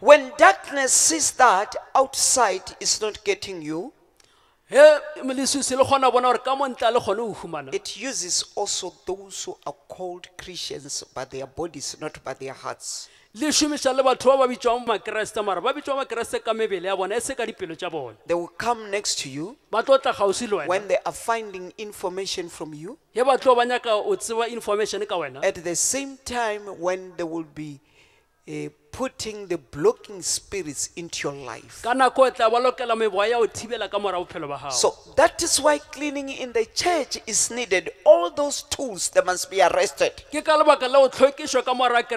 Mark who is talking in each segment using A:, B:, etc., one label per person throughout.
A: When darkness sees that outside is not getting you, it uses also those who are called Christians by their bodies, not by their hearts.
B: le šomiša le batho ba ba bitšwang makeresete mara ba bitšwa makeresete ka mebele ya bona se ka dipelo tša bona
A: They will come next to you
B: ba tlo tla kgauswi le wena
A: when they are finding information from you.
B: ge ba tlo ba nyaka o tseba information ka wena
A: At the same time, when they will be uh, putting the blocking spirits into your life.
B: ka nako e tla ba lokela meboa ya thibela ka mora bophelo ba gago
A: So that is why cleaning in the church is needed. All those tools they must be arrested.
B: ke ka lebaka go ka mora ka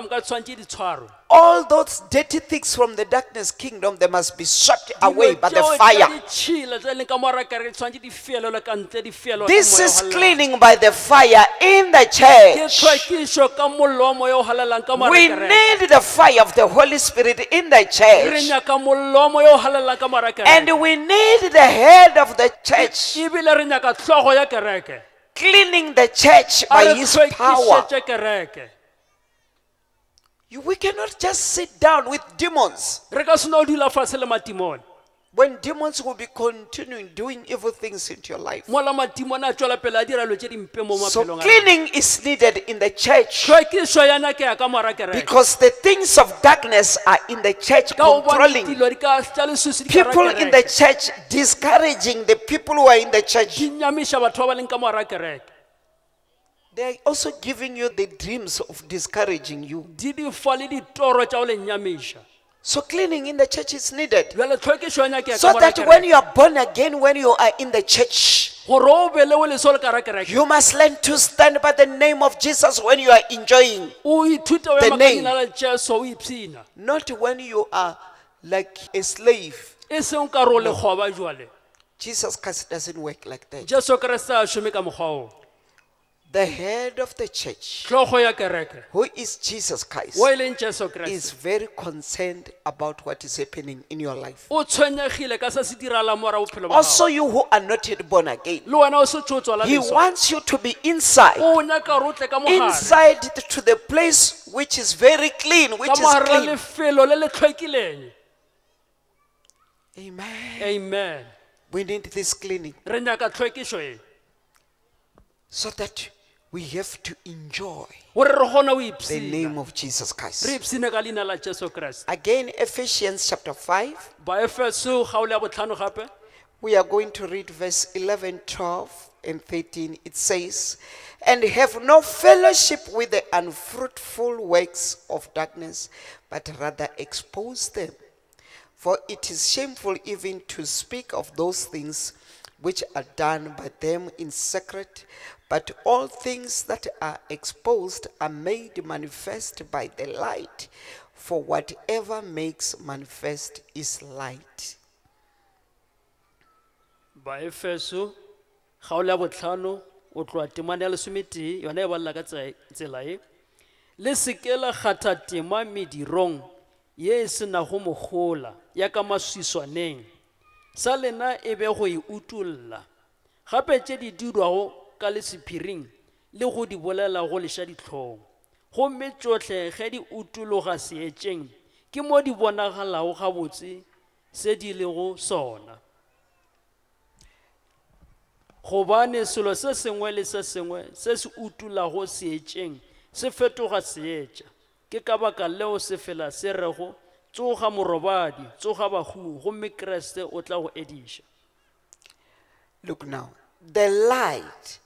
B: moka tshwantše di tshwarwe
A: All those dirty things from the darkness kingdom they must be swept away by the
B: Dilo tšeo tša
A: fire.
B: ditšhila tse leng ka mora kereke tshwantše di fielelwe ka ntle di fielelwe ka
A: This is cleaning by the fire in the church.
B: tlhwekišo ka mollo wa moya o halelang ka mora
A: We need the fire of the Holy Spirit in the church.
B: nyaka mollo wa moya o halelang ka mora kereke
A: And we need the head of the church
B: ebile re nyaka tlhogo ya kereke
A: cleaning the church by his power.
B: Tlhwekišetše kereke
A: You- We cannot just sit down with demons
B: re ka seno o dula fase le matimone
A: when demons will be continuing doing evil things into your life.
B: mola matimone a tšwela pele a dira dilo tše dimpe mo
A: So
B: maphelong a rena.
A: cleaning is needed in the church
B: tlhwekišo ya nyakea ka mora kereke
A: because the things of darkness are in the church
B: ka go bona
A: controlling
B: dilo di ka tša leswiswi di ka ra
A: people in the
B: kereke.
A: church, discouraging the people who are in the church.
B: di nyamiša batho ba ba leng ka mora kereke
A: They are also giving you the dreams of discouraging you.
B: di di fa le ditoro tša go le nyamiša
A: So cleaning in the church is needed.
B: bjale ya
A: So that when you are born again, when you are in the church,
B: gore o belewe leso le ka kereke
A: you must learn to stand by the name of Jesus when you are enjoying,
B: o ithute o
A: The name.
B: leina la jesu o ipshina
A: not when you are like a slave.
B: e seng ka re o lekgoba jale
A: Jesus Christ doesn't work like that.
B: jesu kreste a šome ka mokgwa oo
A: The head of the church,
B: tlhogo ya kereke.
A: who is Jesus Christ,
B: o e leng jesu kreste?
A: is very concerned about what is happening in your life.
B: o tshwenyegile ka se se diralang mora bophelo ba
A: Also, you who are not yet born again,
B: le wena o setse o tswala
A: He
B: leso.
A: wants you to be inside,
B: o nyaka gore o tle ka mogare
A: inside to the place which is very clean, which
B: ka
A: is
B: mogare la
A: clean.
B: lefelo le le tlhwekileng.
A: Amen.
B: amen.
A: We need this cleaning.
B: Re nyaka tlhwekišo e.
A: So that we have to enjoy
B: gore re kgone go
A: the name of Jesus
B: re
A: Christ.
B: ipshine ka leina la jesu kreste
A: Again, Ephesians chapter 5,
B: baefeso kgaolo ya botlhano gape
A: we are going to read verse 11, 12, and 13. It says, And have no fellowship with the unfruitful works of darkness, but rather expose them. For it is shameful even to speak of those things which are done by them in secret, but all things that are exposed are made manifest by the light. For whatever makes manifest is light.
B: baefeso kgaolo ya botlhano o tloa temane ya lesometee yone e balela ka tse- tsela e le seke la kgatha tema medirong ye e senago mogola ya ka maswiswaneng sa lena e be go e utulla gape tse di dirwago ka lesephiring le go di bolela go leša dihlong. Gomme tšohle ge di utologa seetšeng ke mo di bonagalago gabotse se di lego sona. Gobane selo se sengwe le se sengwe se se utulago seetšeng se fetoga seetša. Ke ka baka leo se fela se rego tsoga morobadi tsoga bahu gomme kreste o tla go ediša.
A: Look now, the light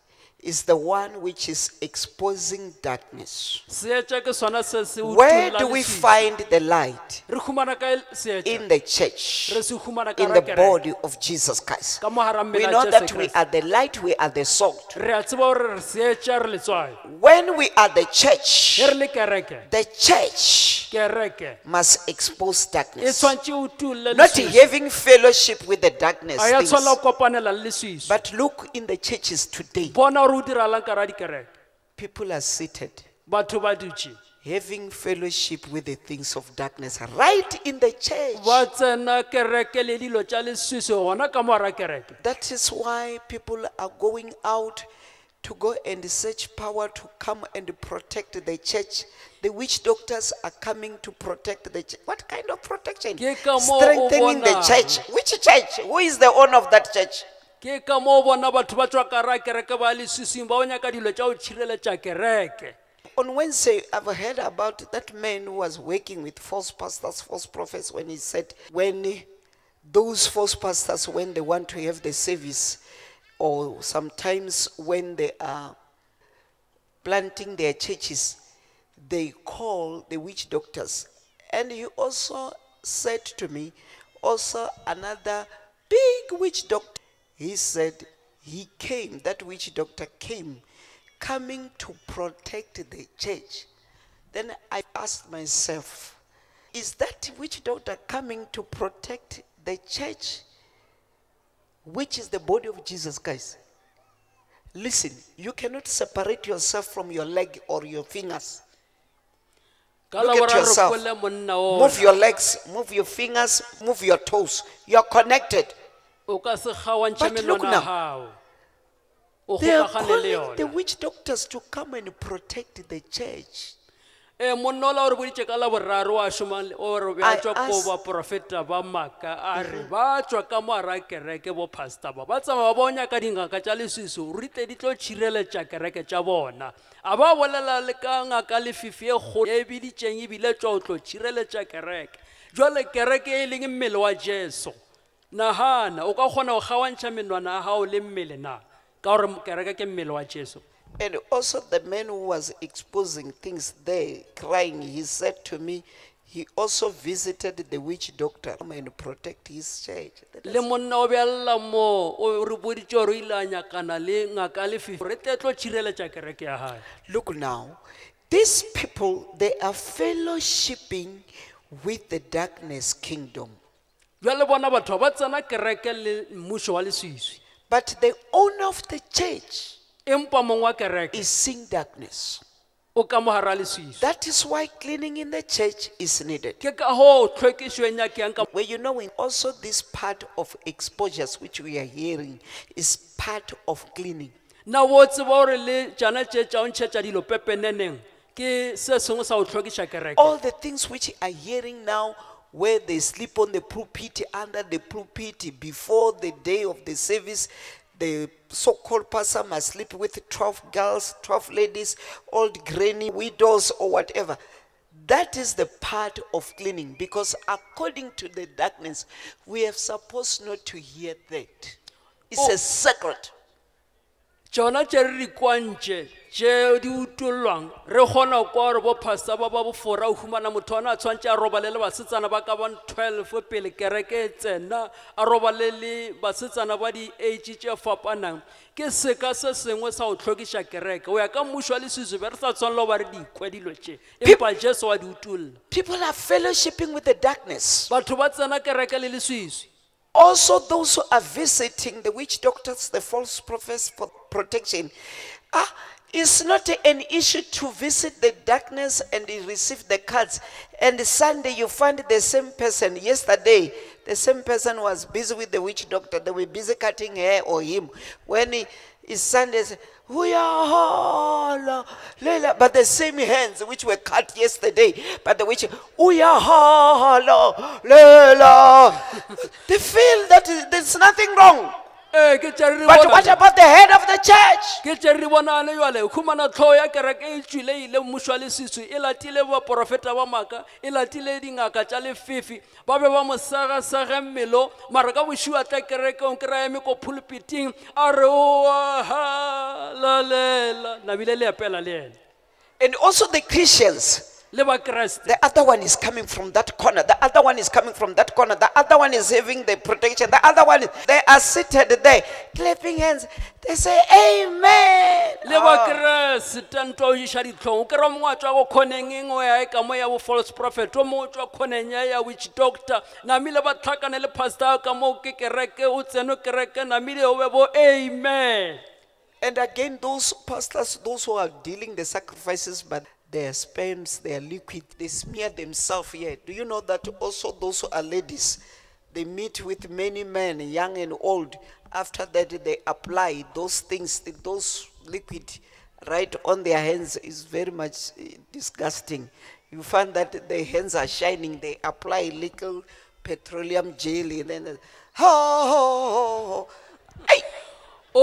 A: is the one which is exposing darkness.
B: seetša ke sona se se
A: Where do we find the light?
B: re humana ka seetša
A: In the church,
B: re se humana ka
A: in the body of Jesus Christ. We know that we are the light, we are the salt.
B: re a tseba gore re seetša re letswai
A: When we are the church,
B: ge re le kereke
A: the church must expose darkness.
B: tshwantse o tulle
A: Not having fellowship with the darkness. things.
B: tshwanela go kopanela le leswiswi
A: But look in the churches today,
B: o diralang ka ra dikereke
A: people are seated
B: batho ba dutše
A: having fellowship with the things of darkness right in the church.
B: ba tsena kereke le dilo tša leswiswi gona ka mora kereke
A: That is why people are going out to go and search power to come and protect the church. The witch doctors are coming to protect the church. What kind of protection?
B: Ke ka moo o
A: Strengthening the church. Which church? Who is the owner of that church?
B: Ke ka bona batho ba tswa kereke ba ba o nyaka dilo tša go tšhireletša kereke
A: On Wednesday, I've heard about that man who was working with false pastors, false prophets, when he said, when those false pastors, when they want to have the service, or sometimes when they are planting their churches, they call the witch doctors. And he also said to me, also another big witch doctor, he said he came, that witch doctor came, coming to protect the church. Then I asked myself, is that witch doctor coming to protect the church, which is the body of Jesus Christ? Listen, you cannot separate yourself from your leg or your fingers. Look at yourself.
B: kwele monna o
A: Move your legs, move your fingers, move your toes. You are connected.
B: O ka se
A: But look now.
B: gago o
A: They are
B: le
A: calling the
B: yona
A: witch doctors to come and protect the church.
B: ee monna ola o re boditše ka laboraro a šoma ore
A: I
B: ko
A: ask-
B: baprofeta ba maaka a re ba tswa ka moara kereke ba ba tsamaya ba nyaka dingaka tša leswiso ruri tle di tlo tšhireletša kereke tša bona. A ba bolela le ka ngaka lefifi e kgolo e biditšeng ebile tswa o tlo tšhireletša kereke. Jwale kereke e leng mmele wa jesu nagana o ka kgona go menwana ya gago le mmele na ka gore kereke ke mmele wa jesu
A: And also the man who was exposing things there, crying, he said to me, he also visited the witch doctor and protect his church. That
B: le monna o bjalela o re boditše gore o ile a nyakana le ngaka lefifi re tletlo tšhireletša kereke ya gae
A: Look now, these people, they are fellowshipping with the darkness kingdom.
B: Bjale bona batho ba ba tsena kereke le mmušo wa leswiswi
A: But the owner of the church
B: empa mong wa kereke
A: is seeing darkness.
B: o ka mogara leswiswi
A: That is why cleaning in the church is needed.
B: ke ka go tlhwekišo e nyakeyang ka
A: Well, you know, in also this part of exposures which we are hearing is part of cleaning.
B: na bo tseba gore le tšana tše tša o ntšhetša dilo pepeneneng ke se sengwe sa go tlhwekiša kereke
A: All the things which are hearing now, where they sleep on the pulpit, under the pulpit, before the day of the service, the so-called pastor must sleep with 12 girls, 12 ladies, old granny, widows, or whatever. That is the part of cleaning because according to the darkness, we are supposed not to hear that. It's a oh. secret.
B: Tšona tše re di kwantše tše di utollwang re kgona go kwa gore bo pastor ba ba bofora o humana motho ona a tshwantše a robale le basetsana ba ka ban 12 pele kereke e tsena a robale le basetsana ba di-age tše fapanang. Ke seka se sengwe sa go tlhokiša kereke. O ya ka mmušo wa leswiswi be re sa tshwanela ba re di ikwe dilo tše empa jesu wa di utolla.
A: People are fellowshipping with the darkness.
B: batho ba tsena kereke le leswiswi
A: Also, those who are visiting the witch doctors, the false prophets for protection, ah, it's not an issue to visit the darkness and receive the cards. And Sunday, you find the same person. Yesterday, the same person was busy with the witch doctor. They were busy cutting hair or him. When he, it's Sunday, we are all, uh, Lela, but the same hands which were cut yesterday, but the witch, we are all, uh, Lela. They feel that there's nothing wrong.
B: Di
A: But what about the head of the church?
B: ke tše re bonane jale humana tlhogo ya kereke e tswileile mmušo wa leswiswi e latile baporofeta ba maaka e latile dingaka tša lefifi ba be ba mo segasege mmelo mara ka bošiwa tla kerekeng ke ko pulpiting a re o a nabile le epela le ene
A: And also the Christians.
B: Le
A: The other one is coming from that corner. The other one is coming from that corner. The other one is having the protection. The other one, is, they are seated there, clapping hands. They say, Amen.
B: le bakreste ah. ntwa o iša ditlhong o kry-a mongwe a tswa go kgoneng eng o ya e ka mo ya bo false prophet o mongwe o tswa kgoneng ya ya witch doctor namile ba tlhakane le pastor ka mo ke kereke o tseno kereke namile o be bo amen
A: And again, those pastors, those who are dealing the sacrifices, but their sperms, their liquid, they smear themselves here. Do you know that also those who are ladies, they meet with many men, young and old. After that, they apply those things, those liquid right on their hands is very much eh, disgusting. You find that their hands are shining, they apply little petroleum jelly, and then, ho, ho, ho, ho. Ay!
B: o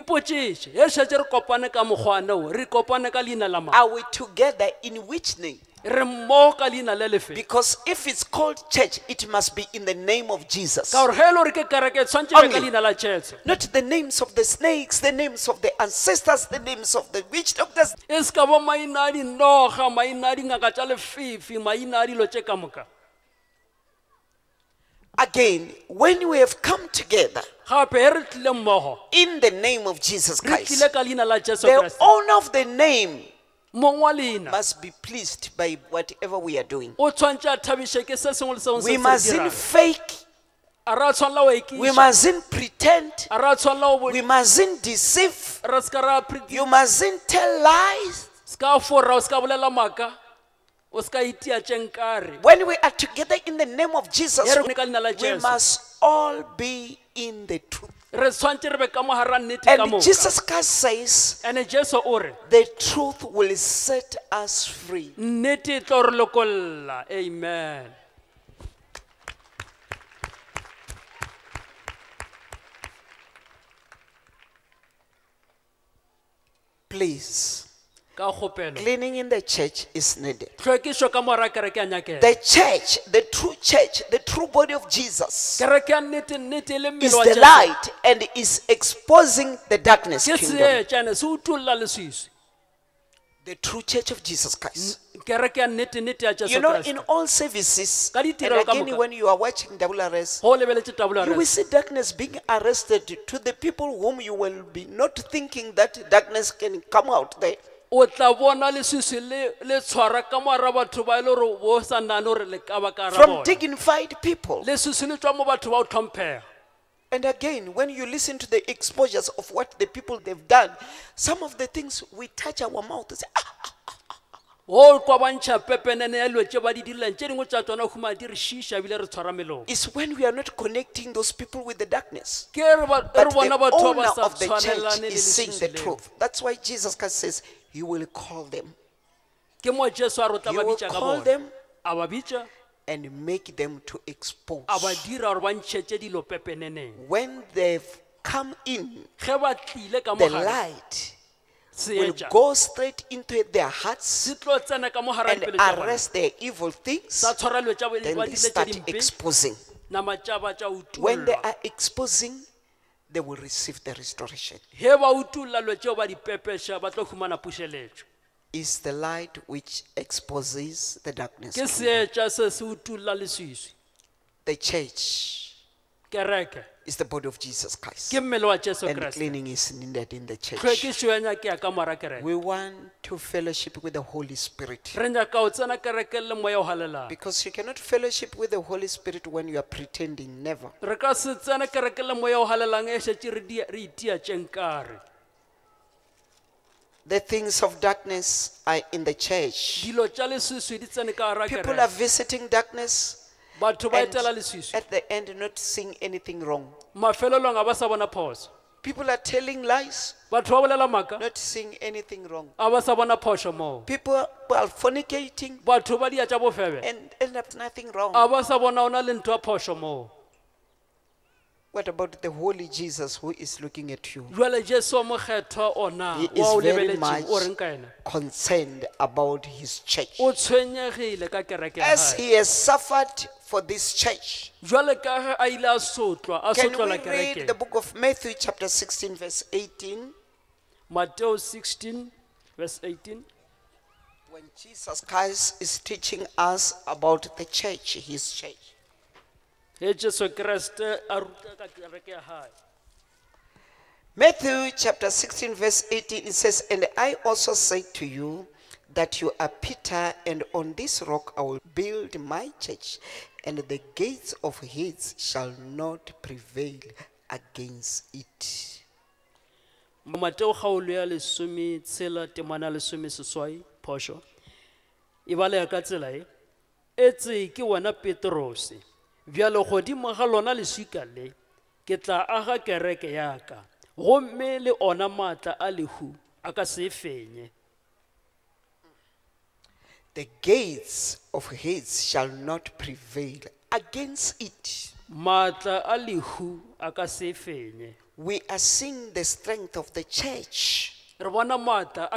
B: ipotšiše e setse re kopane ka mokgwaneo re kopane ka leina la ma
A: are we together? In which name?
B: re mmogo ka leina le lefe
A: Because if it's called church, it must be in the name of Jesus.
B: ka gore ge e le gore ke kereke e tshwantse be ka leina la tšhetso
A: Not the names of the snakes, the names of the ancestors, the names of the witch doctors.
B: e se ka bo maina a dinoga maina a dingaka tša lefefe maina a dilo tše ka moka
A: Again, when we have come together
B: gape ge re tlile mmogo
A: in the name of Jesus Christ,
B: tlile ka leina la jesu
A: the owner of the name
B: mong wa leina.
A: must be pleased by whatever we are doing.
B: o tshwantse a thabiše ke se sengwe le sengwe se
A: We mustn't fake,
B: a re a tshwanela o
A: we mustn't pretend,
B: a re a tshwanela o
A: we mustn't deceive,
B: re se ka ra pre-
A: you mustn't tell lies. When we are together in the name of Jesus,
B: Ye re ka leina la
A: we must all be in the truth.
B: re tshwantse re be ka mogara nnete ka
A: And Jesus Christ says,
B: ande jesu o
A: the truth will set us free.
B: nnete tlo re lokolla. Amen.
A: Please,
B: ka kgopelo
A: cleaning in the church is needed.
B: tlhwekišo ka mora kereke ya nyakela
A: The church, the true church, the true body of Jesus
B: kereke ya nnete nnete e le
A: is
B: mmele wa
A: the
B: Jesu.
A: light and is exposing the darkness
B: ke
A: kingdom.
B: seetšane se utolola leswiswi
A: The true church of Jesus Christ.
B: kereke ya nnete nnete ya
A: You
B: jesu
A: know, in all services,
B: Ka
A: and
B: ditirelo ka
A: again,
B: moka.
A: when you are watching WRS,
B: go o lebeletse tabula
A: you will see darkness being arrested to the people whom you will be not thinking that darkness can come out there.
B: O tla bona leswiswi le le tshwara ka moara batho ba e le gore bo sa nane gore le ka ba ka ra
A: From
B: bona
A: dignified people.
B: leswiswi le tswa mo batho ba o tlhomphega
A: And again, when you listen to the exposures of what the people they've done, some of the things we touch our mouth and say, ah,
B: go kwa bantšha pepenene ya dilo ba di dirileng tse dingwe tsa tsona huma di re šiša ebile re tshwara melong
A: is when we are not connecting those people with the darkness.
B: ke re ba-
A: But
B: bona
A: the
B: batho ba
A: owner
B: ba sa
A: of the church
B: tshwanelane le
A: is saying the
B: leswiswi leo
A: truth. That's why Jesus Christ says, He will call them.
B: Ke mo jesu a re o tla
A: He
B: ba
A: will
B: ka
A: call
B: bona.
A: them
B: a ba bitša?
A: and make them to expose.
B: a ba dira gore ba ntšhetse dilo pepeneneng.
A: When they've come in,
B: ge ba tlile ka
A: the
B: mogare
A: light will
B: seetša
A: go straight into their hearts
B: se tlo tsena ka mogara
A: and
B: dipelo tša bona.
A: arrest their evil things.
B: sa tshwara tša
A: Then they
B: tše
A: start
B: dimpe.
A: exposing.
B: nama tša ba tša
A: When they
B: utulla
A: are exposing, they will receive the restoration.
B: ge ba utulla dilo tšeo ba di pepeša ba tlo humana pušeletšo
A: Is the light which exposes the darkness.
B: ke seetša se se utulla leswiswi
A: The church
B: kereke
A: is the body of Jesus Christ.
B: ke mmele wa jesu
A: And
B: kreste
A: cleaning is needed in the church.
B: tlhwekišo ya nyakea ka mora kereke
A: We want to fellowship with the Holy Spirit.
B: re nyaka o tsena kereke le moya o galelang
A: Because you cannot fellowship with the Holy Spirit when you are pretending. Never.
B: re ka se tsene kereke le moya o galelang e re dia- re
A: The things of darkness are in the church.
B: dilo tša leswiswi di tsene ka
A: People are visiting darkness
B: batho ba etela leswiswi
A: at the end not seeing anything wrong.
B: mafelelong a ba sa bona phoso.
A: People are telling lies,
B: batho ba bolela maaka
A: not seeing anything wrong.
B: a ba sa bona phoso moo.
A: People are fornicating.
B: Batho ba dia tša bofebe.
A: And end up nothing wrong.
B: a ba sa bona o na le ntho ya phoso moo.
A: What about the holy Jesus who is looking at you?
B: jale jesu wa mokgethwa ona.
A: He
B: wa o
A: is very much
B: o reng ka ena
A: concerned about his church.
B: o tshwenyegile ka kereke ya
A: As
B: hae.
A: he has suffered for this church.
B: jale ka ge a ile a sotlwa a
A: Can we read the book of Matthew, chapter 16, verse 18?
B: Matthew 16 verse 18
A: When Jesus Christ is teaching us about the church, his church.
B: ge jesu kreste a ruta ka kereke ya hae
A: Matthew chapter 16, verse 18, it says, And I also say to you that you are Peter, and on this rock I will build my church, and the gates of Hades shall not prevail against it.
B: mateo kgaolo ya lesome tshela temana lesome seswai phošo. E balea ka tsela e etse ke wena petrose. Bjalo godimo ga lona leswika le ke tla aga kereke yaka gomme le ona maatla a lehu a ka e fenye
A: The gates of Hades shall not prevail against it.
B: maatla a lehu a ka se fenye
A: We are seeing the strength of the church,
B: re bona maatla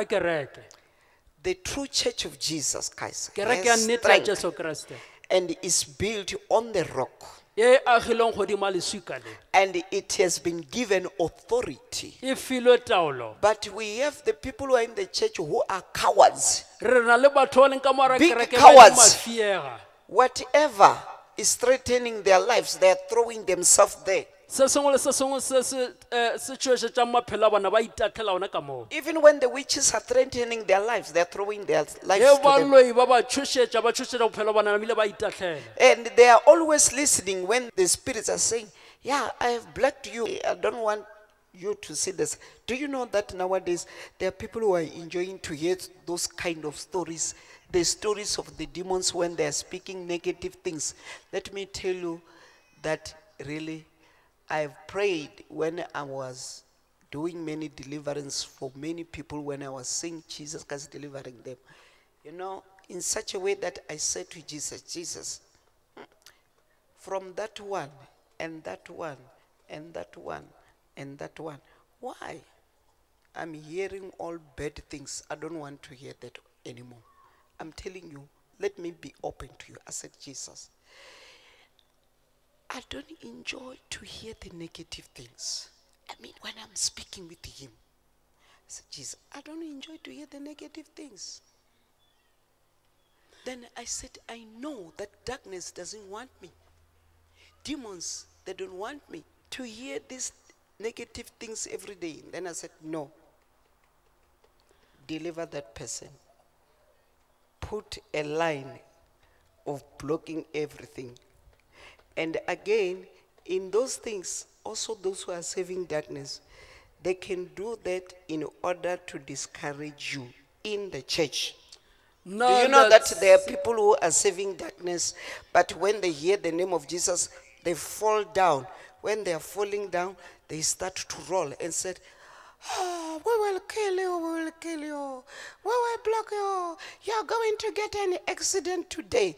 A: the true church of Jesus Christ,
B: kereke ya
A: has strength
B: jesu kreste
A: and is built on the rock.
B: E agilweng godimo a leswika le
A: and it has been given authority.
B: e filwe taolo
A: But we have the people who are in the church who are cowards.
B: re na le batho ba leng ka
A: Big
B: kereke ba
A: cowards.
B: mafiega
A: Whatever is threatening their lives, they are throwing themselves there.
B: Se sengwe le se sengwe se se eh, se tšhošetšang maphelo a bona ba itatlela ona ka moo
A: Even when the witches are threatening their lives, they are throwing their lives
B: ge
A: to them.
B: baloi ba ba tšhošetša ba tšhošetša bophelo ba bona ebile ba itatlela
A: And they are always listening when the spirits are saying, Yeah, I have blocked you. I don't want you to see this. Do you know that nowadays there are people who are enjoying to hear those kind of stories? The stories of the demons when they are speaking negative things. Let me tell you that really I've prayed when I was doing many deliverance for many people when I was seeing Jesus Christ delivering them. You know, in such a way that I said to Jesus, Jesus, from that one and that one and that one and that one. Why? I'm hearing all bad things. I don't want to hear that anymore. I'm telling you, let me be open to you. I said, Jesus, I don't enjoy to hear the negative things. I mean, when I'm speaking with him, I said, Jesus, I don't enjoy to hear the negative things. Then I said, I know that darkness doesn't want me. Demons, they don't want me to hear these negative things every day. Then I said, No. Deliver that person. Put a line of blocking everything. And again, in those things, also those who are serving darkness, they can do that in order to discourage you in the church. Do you know that there are people who are serving darkness, but when they hear the name of Jesus, they fall down. When they are falling down, they start to roll and said, Oh, we will kill you, we will kill you, we will block you. You're going to get an accident today.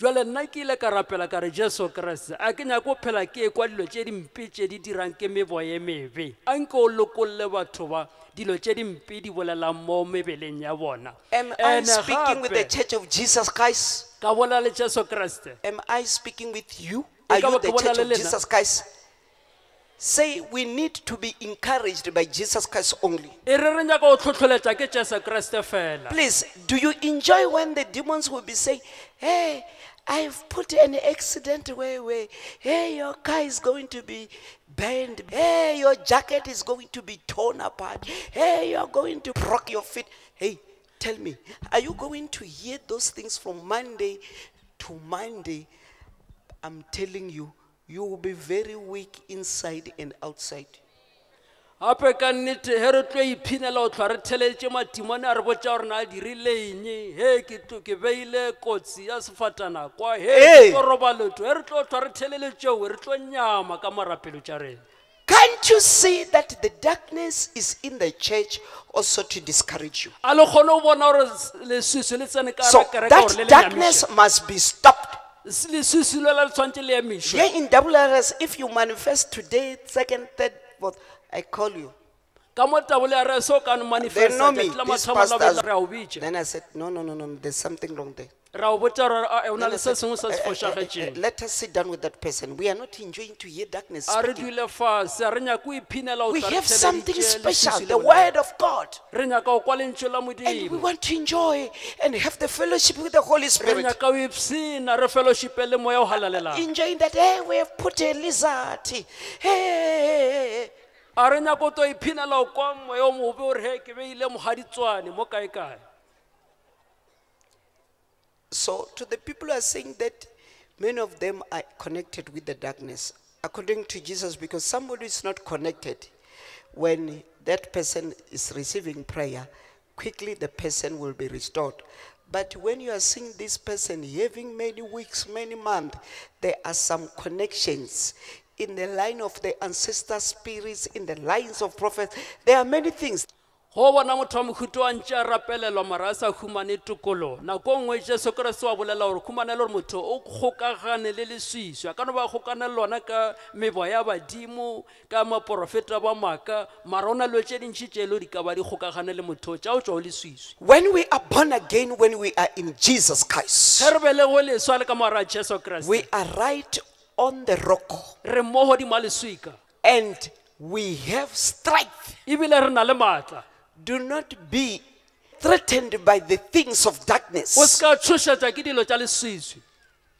B: jale nna ke ile ka rapela ka re jesu kreste a ke nyako phela ke e kwa dilo tse dimpe tse di dirang ke meboye mebe a nke o lokolle batho ba dilo tse dimpe di bolelang mo mebeleng ya bona
A: Am I speaking with the Church of Jesus Christ?
B: ka bola le jesu kreste
A: Am I speaking with you?
B: E
A: Are you the church of? Jesus Christ? Say we need to be encouraged by Jesus Christ only.
B: e re re nyaka o tlhotlholetsa ke jesu kreste fela
A: Please, do you enjoy when the demons will be saying, Hey, I've put an accident where, where, hey, your car is going to be burned. Hey, your jacket is going to be torn apart. Hey, you're going to rock your feet. Hey, tell me, are you going to hear those things from Monday to Monday? I'm telling you, you will be very weak inside and outside.
B: Gape ka nnete ge re tlo iphinela go tlhwa re theleditše matimone a re botša gore na a dirileng he ke beile kotsi ya sefatanakwa he
A: Hey!
B: roba leto ge re tlo tlhwa re re tlo nyama ka morapelo tša rena
A: Can't you see that the darkness is in the church also to discourage you?
B: a le kgone go bona gore s- leswiswi le tsene ka
A: So
B: hara kereke gore le
A: that darkness must be stopped.
B: S- leswiswi le la le tshwantse le emišwe
A: Here in WRS, if you manifest today, second, third, fourth, I call you.
B: ka mo tabole ya re se o ka
A: They know
B: manifesta
A: me,
B: tšatši la
A: these
B: mathomo la botla
A: pastors.
B: re a o bitša
A: Then I said, no, no, no, no, there's something wrong there.
B: ra o botsa gore a, ah, eh, o na le se
A: no,
B: sengwe se se
A: eh, eh, uh, uh,
B: fošagetšeng
A: Let us sit down with that person. We are not enjoying to hear darkness.
B: a re
A: speaking.
B: dule fase a re nyaka o iphinela o
A: We have something special, the word of God.
B: re nyaka o kwa lentšu la
A: And we
B: modimo
A: want to enjoy and have the fellowship with the Holy
B: re
A: Spirit.
B: nyaka o ipsena re fellowshipe le moya o halalelang
A: Enjoying that, hey, we have put a lizard. Hey, hey, hey.
B: Re to kwa o mogaditswane mo kae-kae
A: So, to the people who are saying that many of them are connected with the darkness, according to Jesus, because somebody is not connected, when that person is receiving prayer, quickly the person will be restored. But when you are seeing this person having many weeks, many months, there are some connections in the line of the ancestor spirits, in the lines of prophets. There are many things.
B: go bona motho wa mohuto wa ntše a rapelelwa mara a sa humane tokolo. Nako nngwe jesu wa bolela gore humanele gore motho o kgokagane le leswiswi. A ka no ba kgokane le lona ka mebo ya badimo ka maporofeta ba maaka mara o na le tše dintšhi tše le di ka ba di kgokagane le motho tša o tša o leswiswi
A: When we are born again, when we are in Jesus Christ,
B: ge re belego leswa le ka jesu kriste
A: we are right on the rock
B: re mo godimo a
A: and we have strength.
B: ebile re na le maatla
A: Do not be threatened by the things of
B: o
A: darkness
B: ka tshošetša ke dilo tša leswiswi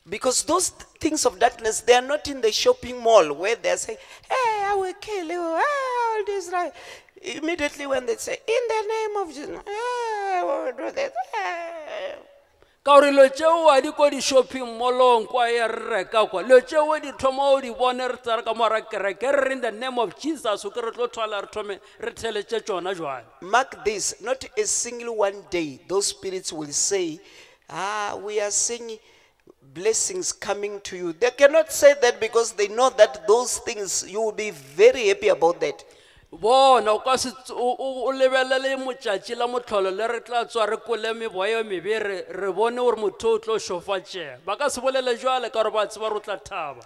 A: because those things of darkness they are not in the shopping mall where they're saying, Hey, I will kill you, all this right. Immediately when they say, In the name of Jesus, hey, I will do this. hey."
B: Ka gore lo tšeo a di ko di-shopping mollong kwa ye re reka kwa lo tšeo di thoma o di bone re tsare ka mora kereke re in the name of jesus o ke re tlo thwala re thome re theletše tšona jwale
A: Mark this, not a single one day, those spirits will say, Ah, we are seeing blessings coming to you. They cannot say that because they know that those things, you will be very happy about that.
B: Bona o ka se o lebelele motšatši la motlholo le re tla tswa re kole meboya mebe re re bone gore motho o tlo šofatšega ba ka se bolele jale ka gore ba tseba re o tla thaba.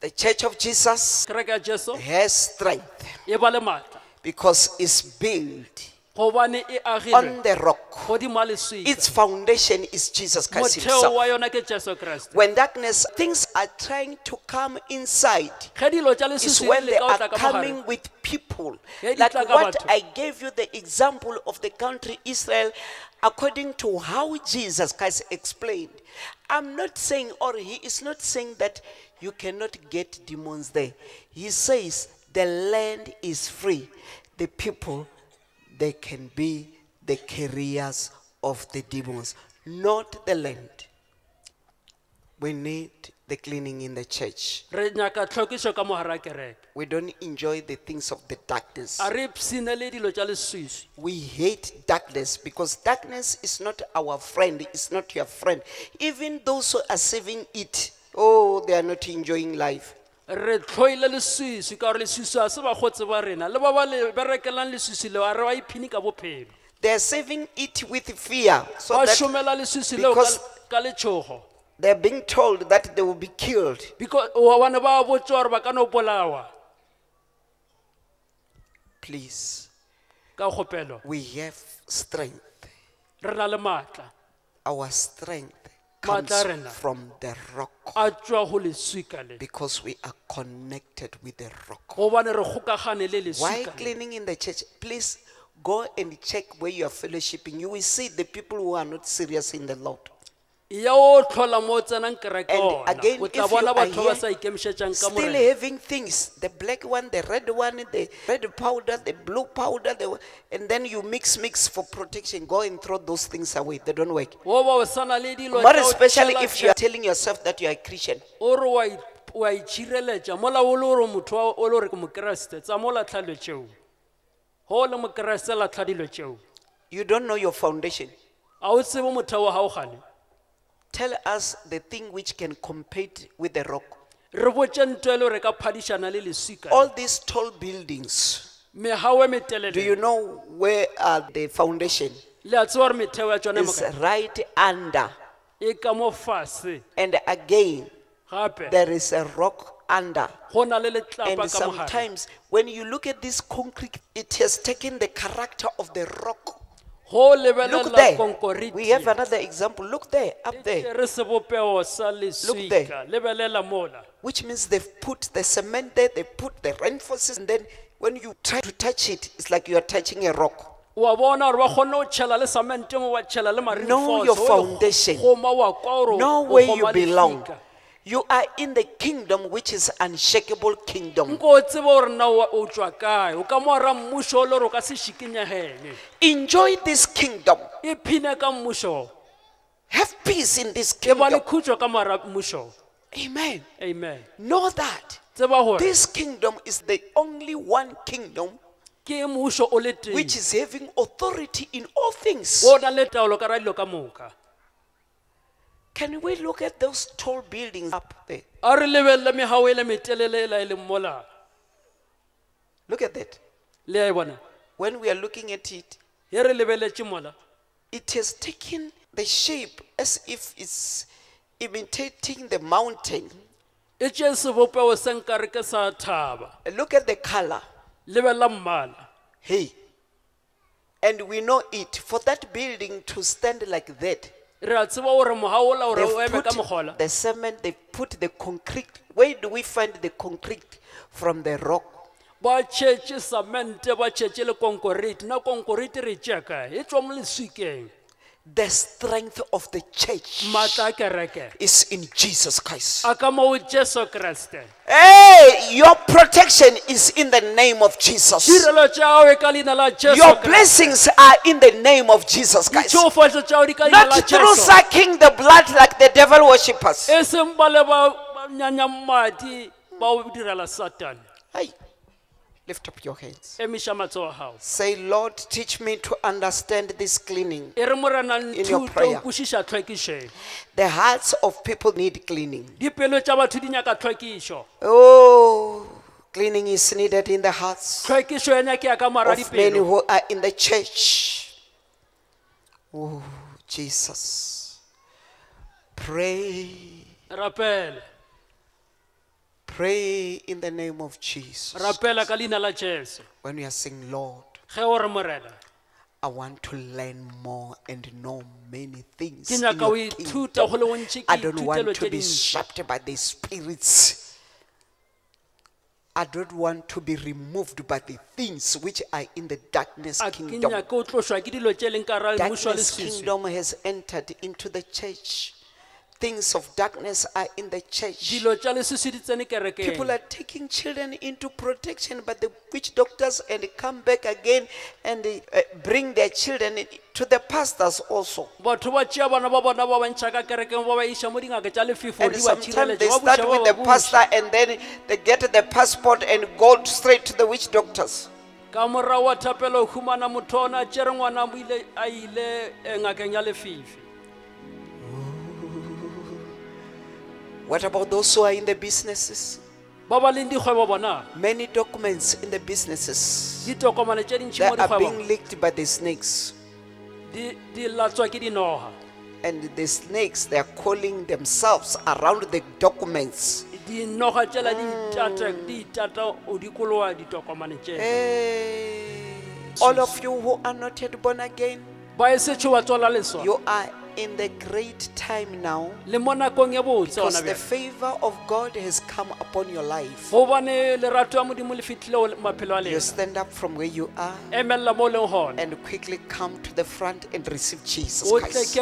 A: The church of Jesus
B: kereke ya jesu?
A: has strength
B: e ba le maatla
A: because is built
B: gobane e
A: on
B: agilwe
A: the rock.
B: godimo a leswika
A: Its foundation is Jesus Christ
B: motheo
A: Himself.
B: yona ke jesu kreste
A: When darkness, things are trying to come inside.
B: ge dilo tša
A: is
B: leswiswi
A: when they are
B: tla ka mogare
A: coming with people.
B: Di
A: Like
B: tla ka
A: what
B: batho.
A: I gave you the example of the country Israel, according to how Jesus Christ explained. I'm not saying, or he is not saying that you cannot get demons there. He says the land is free. The people, they can be the carriers of the demons, not the land. We need the cleaning in the church.
B: re nyaka tlhwekišo ka mogare a kereke
A: We don't enjoy the things of the darkness.
B: a re ipsine dilo tša leswiswi
A: We hate darkness because darkness is not our friend, it's not your friend. Even those who are saving it, oh, they are not enjoying life.
B: Re leswiswi ka gore leswiswi a se bakgotse ba rena le ba ba le berekelang leswiswi leo a re ba iphini ka bophelo
A: They are saving it with fear. So
B: ba šomela leswiswi leo ka-
A: because-
B: ka
A: they're being told that they will be killed.
B: because ba gore ba ka no polawa
A: Please,
B: ka kgopelo
A: we have strength.
B: re na le maatla
A: Our strength comes from the rock
B: a tšwa go leswika le
A: because we are connected with the rock.
B: gobane re kgokagane le
A: Why cleaning in the church? Please go and check where you are fellowshipping. You will see the people who are not serious in the Lord.
B: Ya o tlhola mo o tsenang kereke
A: And
B: ona
A: again,
B: o
A: if you
B: bona
A: are
B: batho ba
A: here
B: sa ikemišetšang ka
A: Still
B: morena
A: having things, the black one, the red one, the red powder, the blue powder, the, and then you mix, mix for protection. Go and throw those things away. They don't work.
B: wo ba o sana le dilo
A: More
B: tša
A: especially if you are telling yourself that you are a Christian.
B: o re wa i- wa itšhireletša mola o le gore motho wa- o le gore ke mokeresete tsa mo latlha dilo tšeo go o le mokeresete latlha dilo tšeo
A: You don't know your foundation.
B: a o tsebe motheo wa gago gane
A: Tell us the thing which can compete with the rock.
B: re botse ntho e le gore ka phadišana le leswika
A: All these tall buildings, do
B: metelele
A: you know where are the foundation?
B: le a tseba gore metheo ya tsone
A: Is
B: moka
A: right under.
B: e ka mo fase
A: And again,
B: gape
A: there is a rock under.
B: go na le letlapa
A: And
B: ka mogare
A: sometimes when you look at this concrete, it has taken the character of the rock. Look there. We have another example. Look there, up there.
B: sa
A: there.
B: leswika lebelela mola
A: Which means they've put the cement there, they put the reinforcements, and then when you try to touch it, it's like you are touching a rock.
B: wa bona gore ba kgone go tšhela le cement mo wa tšhela le
A: Know your foundation.
B: goma wa kwa gore
A: Know where you belong. You are in the kingdom which is unshakable kingdom.
B: nko o tsebe gore na o o tswa kae o ka moara mmušo o le gore o ka se šikinyegele
A: Enjoy this kingdom.
B: ka mmušo
A: Have peace in this
B: e ba le
A: kingdom.
B: khutšo ka moara mmušo
A: Amen.
B: amen
A: Know that
B: tseba gore
A: this kingdom is the only one kingdom
B: ke mmušo o le teng
A: which is having authority in all things.
B: o na le taolo ka ra dilo ka moka
A: Can we look at those tall buildings up there?
B: a re lebelele megao le metelele la leng mola
A: Look at that.
B: le a bona
A: When we are looking at it,
B: ye re lebeletše mola
A: it has taken the shape as if it's imitating the mountain.
B: tše sebopego se nkare ke sa thaba
A: Look at the color. Hey. And we know it. For that building to stand like that,
B: re a tseba gore mogaola gore o
A: they've
B: eme ka
A: put
B: mogola
A: the cement, they put the concrete. Where do we find the concrete? From the rock.
B: ba tšhetše samente ba tšhetše le konkoriti na konkoriti re tšea kae e tswa mo leswikeng
A: The strength of the church
B: maatla a kereke
A: is in Jesus Christ.
B: a ka moo jesu kreste
A: Hey, your protection is in the name of Jesus.
B: tirelo tša gago ka leina la jesu
A: Your blessings are in the name of Jesus Christ.
B: ditšhofatšo tša gago di ka leina la
A: Not through sucking the blood like the devil worshippers.
B: seng ba le ba ba nyanyang madi ba o direla satane
A: Hey, lift up your hands.
B: a
A: Say, Lord, teach me to understand this cleaning.
B: e re
A: In your prayer.
B: kwešiša
A: The hearts of people need cleaning.
B: dipelo tša batho di nyaka tlhwekišo
A: Oh, cleaning is needed in the hearts
B: tlhwekišo ya nyakea ka mara
A: of many
B: dipelo
A: who are in the church. Oh, Jesus. Pray,
B: rapele
A: pray in the name of Jesus.
B: rapela ka leina la jesu
A: When we are saying, Lord,
B: ge o re morena
A: I want to learn more and know many things.
B: ke
A: in
B: nyaka o
A: your
B: ithuta go le
A: kingdom. I
B: ke
A: don't
B: ithutelo
A: want to be
B: dintši
A: shaped by the spirits. I don't want to be removed by the things which are in the darkness
B: a ke
A: kingdom.
B: nyake o tlošwa ke dilo tše leng ka ra mmušo wa
A: Darkness kingdom has entered into the church. Things of darkness are in the church.
B: dilo tša leswiswi di tsene kerekeng
A: People are taking children into protection, but the witch doctors and they come back again and they, uh, bring their children to the pastors also.
B: batho ba tšea bana ba bona ba bantšha ka kerekeng ba ba iša mo dingaka tša lefifo
A: And
B: di ba
A: sometimes they start with the pastor and then they get the passport and go straight to the witch doctors.
B: ka morago wa thapelo o humana motho ona tšere ngwana mo ile a ile eh, ngakeng ya lefifi
A: What about those who are in the businesses?
B: ba ba leng
A: Many documents in the businesses
B: ditokomane tše dintšhi
A: that are being leaked by the snakes.
B: di di latswa ke dinoga.
A: And the snakes, they are calling themselves around the documents.
B: dinoga tšela di mm. itata di itata o dikologa ditokomane tše
A: Hey, all of you who are not yet born again,
B: ba setšho wa tswala
A: you are in the great time now
B: le mo nakong ye botse
A: because the favor of God has come upon your life.
B: gobane lerato ya modimo le fitlhile o- maphelo a
A: You stand up from where you are
B: emelela mo o leng gona
A: and quickly come to the front and receive Jesus Christ.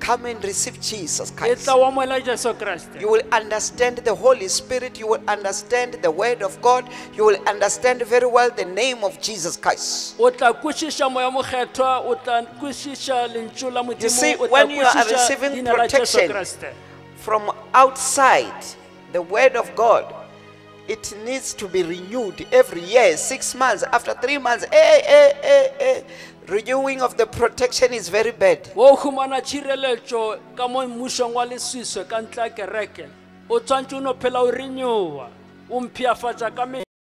B: Kene mo pele wa moela jesu kreste
A: Come and receive Jesus Christ.
B: tla wa moela jesu kreste
A: You will understand the Holy Spirit. You will understand the Word of God. You will understand very well the name of Jesus Christ.
B: o tla kwešiša moya mokgethwa o tla kwešiša lentšu la
A: You see,
B: modimo o tla
A: when you are receiving
B: leina la jesu
A: protection, From outside, the Word of God, it needs to be renewed every year, six months, after three months. Eh, eh, eh, eh. Renewing of the protection is very bad.
B: wo humana tšhireletšo ka mo mmušong wa leswiswe ka ntle kereke o tshwantse o phela o renewa o mphiafatsa ka me